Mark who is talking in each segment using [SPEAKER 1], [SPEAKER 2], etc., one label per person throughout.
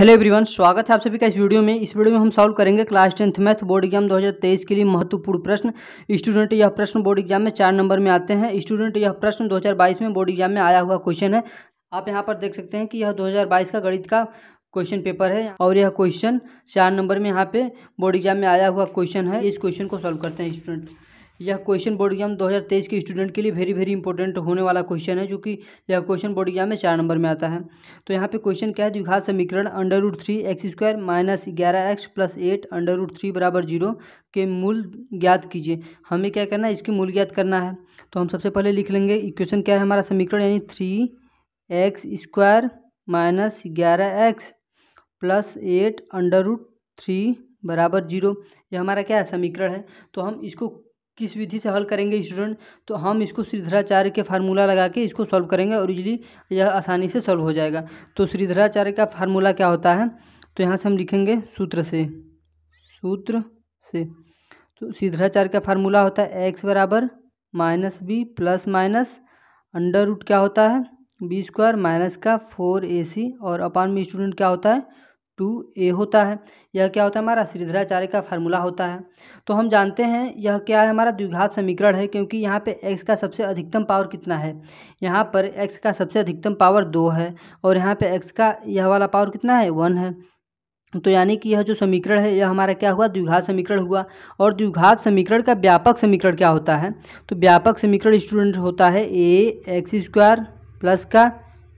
[SPEAKER 1] Hello everyone, स्वागत है आप सभी का इस वीडियो में। इस वीडियो में हम सॉल्व करेंगे class tenth math board exam 2023 के लिए महत्वपूर्ण प्रश्न। स्टूडेंट, यह प्रश्न बोर्ड एग्ज़ाम में चार नंबर में आते हैं। स्टूडेंट, यह प्रश्न 2022 में बोर्ड एग्ज़ाम में आया हुआ क्वेश्चन है। आप यहाँ पर देख सकते हैं कि यह 2022 का गणित का क्वेश्चन पेपर है और यह क्वेश्चन चार नंबर में यहाँ पे बोर्ड एग्ज़ाम में आया हुआ क्वेश्चन है। इस क्वेश्चन को सॉल्व करते हैं स्टूडेंट। यह क्वेश्चन बोर्ड एग्ज़ाम 2023 के स्टूडेंट के लिए वेरी वेरी इंपॉर्टेंट होने वाला क्वेश्चन है, जो कि यह क्वेश्चन बोर्ड एग्ज़ाम में चार नंबर में आता है। तो यहाँ पे क्वेश्चन क्या है? द्विघात समीकरण under root three x square minus ग्यारह x plus eight under root three बराबर ज़ीरो के मूल ज्ञात कीजिए। हमें क्या करना है? इसकी मूल ज्ञात करना है। तो हम सबसे पहले लिख लेंगे। इक्वेशन क्या है हमारा समीकरण? यानी थ्री एक्स स्क्वायर माइनस ग्यारह x plus eight under root three बराबर ज़ीरो यह हमारा क्या है? समीकरण है। तो हम इसको किस विधि से हल करेंगे स्टूडेंट तो हम इसको श्रीधराचार्य के फार्मूला लगा के इसको सॉल्व करेंगे और इजली यह आसानी से सॉल्व हो जाएगा। तो श्रीधराचार्य का फार्मूला क्या होता है? तो यहाँ से हम लिखेंगे सूत्र से सूत्र से। तो श्रीधराचार्य का फार्मूला होता है एक्स बराबर minus b plus minus under root क्या होता है? बी स्क्वायर माइनस का फोर ए सी और अपान में स्टूडेंट क्या होता है? टू ए होता है। यह क्या होता है? हमारा श्रीधराचार्य का फार्मूला होता है। तो हम जानते हैं, यह क्या है? हमारा द्विघात समीकरण है, क्योंकि यहाँ पे x का सबसे अधिकतम पावर कितना है? यहाँ पर x का सबसे अधिकतम पावर दो है, और यहाँ पे x का यह वाला पावर कितना है? वन है। तो यानी कि यह जो समीकरण है, यह हमारा क्या हुआ? द्विघात समीकरण हुआ। और द्विघात समीकरण का व्यापक समीकरण क्या होता है? तो व्यापक समीकरण स्टूडेंट होता है ए, एक्स स्क्वायर प्लस का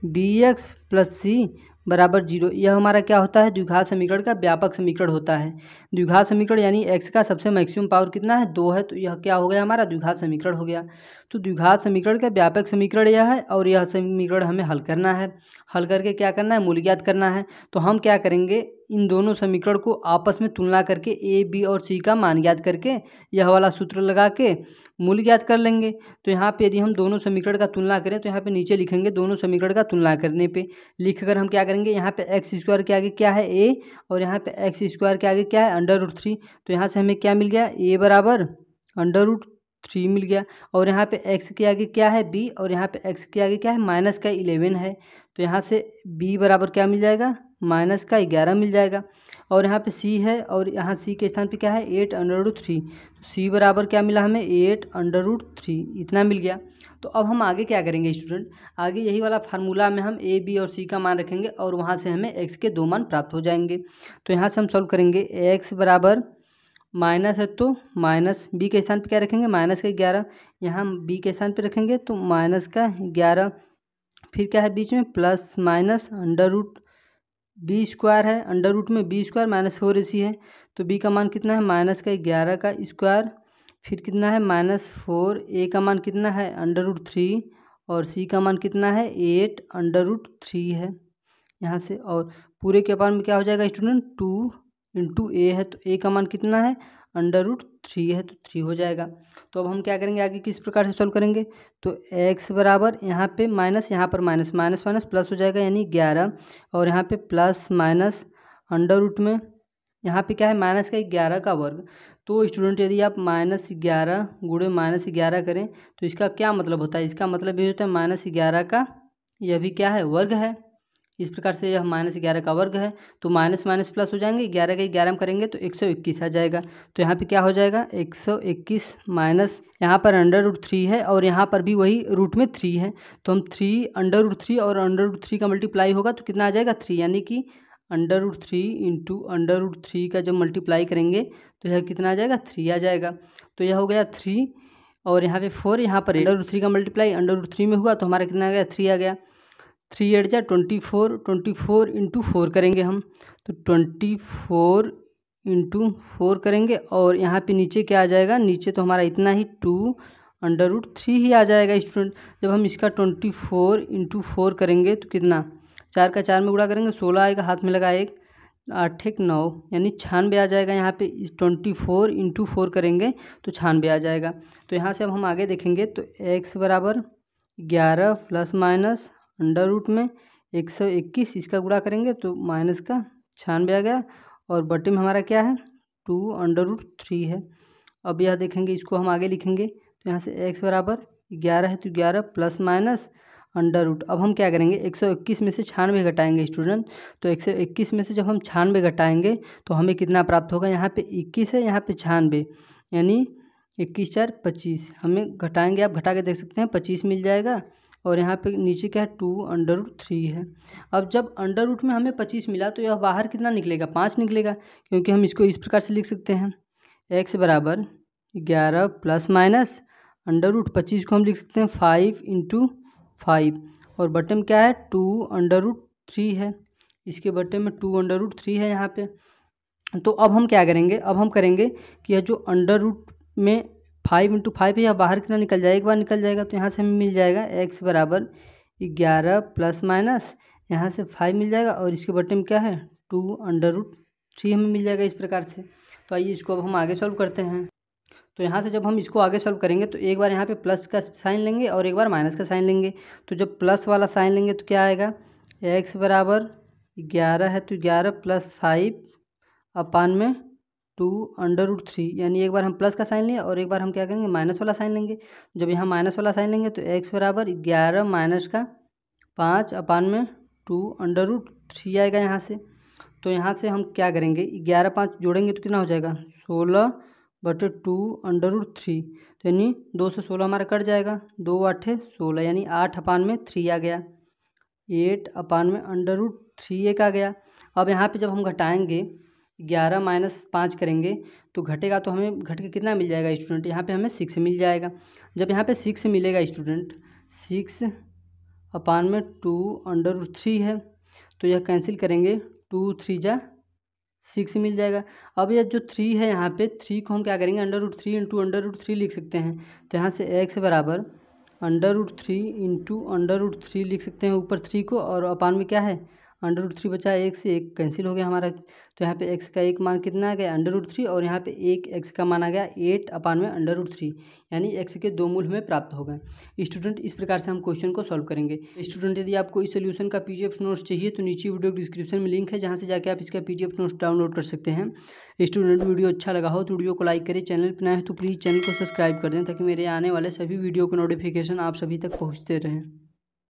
[SPEAKER 1] बी एक्स प्लस सी बराबर ज़ीरो। यह हमारा क्या होता है? द्विघात समीकरण का व्यापक समीकरण होता है। द्विघात समीकरण यानी एक्स का सबसे मैक्सिमम पावर कितना है? दो है तो यह क्या हो गया हमारा? द्विघात समीकरण हो गया। तो द्विघात समीकरण का व्यापक समीकरण यह है और यह समीकरण हमें हल करना है। हल करके क्या करना है? मूल्य ज्ञात करना है। तो हम क्या करेंगे? इन दोनों समीकरण को आपस में तुलना करके ए बी और सी का मान ज्ञात करके यह वाला सूत्र लगा के मूल ज्ञात कर लेंगे। तो यहाँ पे यदि हम दोनों समीकरण का तुलना करें तो यहाँ पे नीचे लिखेंगे दोनों समीकरण का तुलना करने पे। लिख कर हम क्या करेंगे? यहाँ पे एक्स स्क्वायर के आगे क्या है ए और यहाँ पे एक्स स्क्वायर के आगे क्या है? अंडर रूट थ्री तो यहाँ से हमें क्या मिल गया? ए बराबर अंडर रूट थ्री मिल गया। और यहाँ पे एक्स के आगे क्या है? बी और यहाँ पे एक्स के आगे क्या है? माइनस का इलेवन है। तो यहाँ से बी बराबर क्या मिल जाएगा? माइनस का ग्यारह मिल जाएगा। और यहाँ पे सी है और यहाँ सी के स्थान पे क्या है? Eight under root three. तो सी बराबर क्या मिला हमें? Eight under root three. इतना मिल गया। तो अब हम आगे क्या करेंगे स्टूडेंट? आगे यही वाला फार्मूला में हम ए बी और सी का मान रखेंगे और वहाँ से हमें एक्स के दो मान प्राप्त हो जाएँगे। तो यहाँ से हम सॉल्व करेंगे। एक्स बराबर माइनस है तो माइनस बी के स्थान पर क्या रखेंगे? माइनस का ग्यारह। यहाँ बी के स्थान पर रखेंगे तो माइनस का ग्यारह। फिर क्या है बीच में? Plus minus under root b square है, अंडर रूट में b square minus four a c है तो बी का मान कितना है? माइनस का ग्यारह का स्क्वायर, फिर कितना है? माइनस फोर, ए का मान कितना है? अंडर रूट थ्री, और सी का मान कितना है? एट, अंडर रूट थ्री है, यहाँ से, और पूरे के पार में क्या हो जाएगा स्टूडेंट? टू इंटू ए है तो ए का मान कितना है? अंडर रूट थ्री है तो थ्री हो जाएगा। तो अब हम क्या करेंगे? आगे किस प्रकार से सॉल्व करेंगे? तो एक्स बराबर यहाँ पे माइनस यहाँ पर माइनस माइनस माइनस प्लस हो जाएगा यानी ग्यारह। और यहाँ पे प्लस माइनस अंडर रूट में यहाँ पे क्या है? माइनस का ग्यारह का वर्ग। तो स्टूडेंट यदि आप माइनस ग्यारह गुड़े माइनस ग्यारह करें तो इसका क्या मतलब होता है? इसका मतलब ये होता है माइनस ग्यारह का, यह भी क्या है? वर्ग है। इस प्रकार से यह माइनस ग्यारह का वर्ग है तो माइनस माइनस प्लस हो जाएँगे, ग्यारह का ग्यारह में करेंगे तो एक सौ इक्कीस आ जाएगा। तो यहाँ पे क्या हो जाएगा? एक सौ इक्कीस माइनस यहाँ पर अंडर रूट थ्री है और यहाँ पर भी वही रूट में थ्री है। तो हम थ्री अंडर रूट थ्री और अंडर रूट थ्री का मल्टीप्लाई होगा तो कितना आ जाएगा? थ्री, यानी कि under root three into under root three का जब मल्टीप्लाई करेंगे तो यह कितना आ जाएगा? थ्री आ जाएगा। तो यह हो गया थ्री और यहाँ पे फोर, यहाँ पर अंडर रूट थ्री का मल्टीप्लाई अंडर रूट थ्री में हुआ तो हमारा कितना आ गया? थ्री आ गया। थ्री एट जा twenty four twenty four into four करेंगे हम। तो ट्वेंटी फोर इंटू फोर करेंगे और यहाँ पे नीचे क्या आ जाएगा? नीचे तो हमारा इतना ही, टू अंडर रूट थ्री ही आ जाएगा स्टूडेंट। जब हम इसका ट्वेंटी फोर इंटू फोर करेंगे तो कितना? चार का चार में गुड़ा करेंगे, सोलह आएगा, हाथ में लगा एक, आठ एक नौ, यानी छानबे आ जाएगा यहाँ पे। ट्वेंटी फोर इंटू फोर करेंगे तो छानबे आ जाएगा। तो यहाँ से अब हम आगे देखेंगे तो एक्स बराबर ग्यारह प्लस माइनस अंडर रूट में एक सौ इक्कीस इसका गुणा करेंगे तो माइनस का छियानवे आ गया। और बटे में हमारा क्या है? टू अंडर रूट थ्री है। अब यह देखेंगे, इसको हम आगे लिखेंगे। तो यहाँ से एक्स बराबर ग्यारह है तो ग्यारह प्लस माइनस अंडर रूट। अब हम क्या करेंगे? एक सौ इक्कीस में से छियानवे घटाएँगे स्टूडेंट। तो एक सौ इक्कीस में से जब हम छियानवे घटाएँगे तो हमें कितना प्राप्त होगा? यहाँ पे इक्कीस है, यहाँ पे छियानवे। यानी इक्कीस चार पच्चीस। हमें घटाएँगे, आप घटा के देख सकते हैं, पच्चीस मिल जाएगा। और यहाँ पे नीचे क्या है? टू अंडर रूट थ्री है। अब जब अंडर रूट में हमें पच्चीस मिला तो यह बाहर कितना निकलेगा? पाँच निकलेगा, क्योंकि हम इसको इस प्रकार से लिख सकते हैं। एक्स बराबर ग्यारह प्लस माइनस अंडर रूट पच्चीस को हम लिख सकते हैं फाइव इंटू फाइव और बटे में क्या है? टू अंडर रूट थ्री है। इसके बटे में टू अंडर रूट थ्री है यहाँ पे। तो अब हम क्या करेंगे? अब हम करेंगे कि यह जो अंडर रूट में फाइव इंटू फाइव है यह बाहर कितना निकल जाएगा? एक बार निकल जाएगा तो यहाँ से हमें मिल जाएगा एक्स बराबर ग्यारह प्लस माइनस, यहाँ से फाइव मिल जाएगा और इसके बटे में क्या है? टू अंडर रूट थ्री हमें मिल जाएगा इस प्रकार से। तो आइए इसको अब हम आगे सॉल्व करते हैं। तो यहाँ से जब हम इसको आगे सॉल्व करेंगे तो एक बार यहाँ पे प्लस का साइन लेंगे और एक बार माइनस का साइन लेंगे। तो जब प्लस वाला साइन लेंगे तो क्या आएगा? एक्स बराबर ग्यारह है तो ग्यारह प्लस फाइव अपान में टू अंडर रूट थ्री, यानी एक बार हम प्लस का साइन लें और एक बार हम क्या करेंगे, माइनस वाला साइन लेंगे। जब यहाँ माइनस वाला साइन लेंगे तो एक्स बराबर ग्यारह माइनस का पाँच अपान में टू अंडर रूट थ्री आएगा यहाँ से। तो यहाँ से हम क्या करेंगे, ग्यारह पाँच जोड़ेंगे तो कितना हो जाएगा, सोलह बटे टू अंडर रूट थ्री तो यानी दो से सोलह हमारा कट जाएगा, दो आठे सोलह, यानी आठ अपान में थ्री आ गया, एट अपान में अंडर रूट थ्री एक आ गया। अब यहाँ पे जब हम घटाएँगे ग्यारह माइनस पाँच करेंगे तो घटेगा तो हमें, घट के कितना मिल जाएगा स्टूडेंट? यहाँ पे हमें सिक्स मिल जाएगा। जब यहाँ पे सिक्स मिलेगा स्टूडेंट, सिक्स अपान में टू अंडर थ्री है तो यह कैंसिल करेंगे, टू थ्री जा सिक्स मिल जाएगा। अब यह जो थ्री है यहाँ पे, थ्री को हम क्या करेंगे? Under root three into under root three लिख सकते हैं। तो यहाँ से एक्स बराबर under root three into under root three लिख सकते हैं ऊपर थ्री को, और अपान में क्या है? अंडर रूट थ्री बचा एक से एक कैंसिल हो गया हमारा। तो यहाँ पे एक्स का एक मान कितना आ गया? अंडर रूट थ्री और यहाँ पे एक एक्स का मान आ गया एट अपान में अंडर रूट थ्री यानी एक्स के दो मूल हमें प्राप्त हो गए। स्टूडेंट इस प्रकार से हम क्वेश्चन को सॉल्व करेंगे। स्टूडेंट यदि आपको इस सोल्यूशन का पी नोट्स चाहिए तो नीचे वीडियो डिस्क्रिप्शन में लिंक है, जहाँ से जाकर आप इसका पी नोट्स डाउनलोड कर सकते हैं। स्टूडेंट वीडियो अच्छा लगा हो तो वीडियो को लाइक करें चैनल पर नए तो प्लीज़ चैनल को सब्सक्राइब कर दें, ताकि मेरे आने वाले सभी वीडियो के नोटिफिकेशन आप सभी तक पहुँचते रहें।